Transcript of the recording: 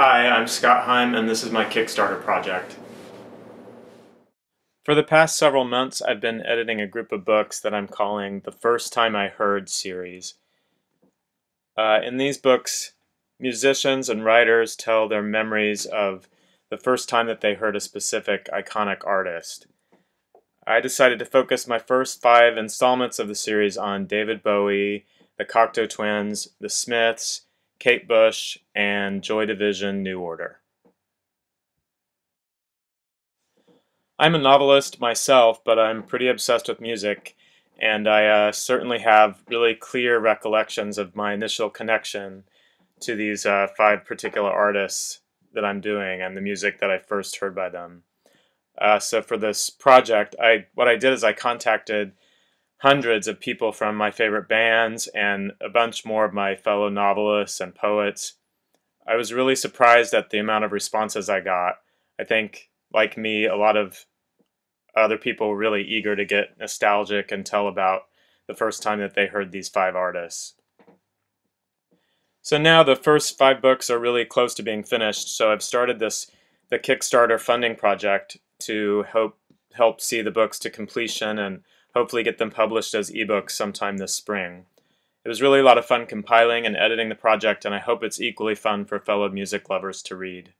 Hi, I'm Scott Heim, and this is my Kickstarter project. For the past several months, I've been editing a group of books that I'm calling the First Time I Heard series. Uh, in these books, musicians and writers tell their memories of the first time that they heard a specific iconic artist. I decided to focus my first five installments of the series on David Bowie, the Cocteau Twins, the Smiths, Kate Bush, and Joy Division New Order. I'm a novelist myself, but I'm pretty obsessed with music, and I uh, certainly have really clear recollections of my initial connection to these uh, five particular artists that I'm doing and the music that I first heard by them. Uh, so for this project, I what I did is I contacted hundreds of people from my favorite bands and a bunch more of my fellow novelists and poets. I was really surprised at the amount of responses I got. I think, like me, a lot of other people were really eager to get nostalgic and tell about the first time that they heard these five artists. So now the first five books are really close to being finished, so I've started this the Kickstarter funding project to help help see the books to completion and hopefully get them published as ebooks sometime this spring. It was really a lot of fun compiling and editing the project, and I hope it's equally fun for fellow music lovers to read.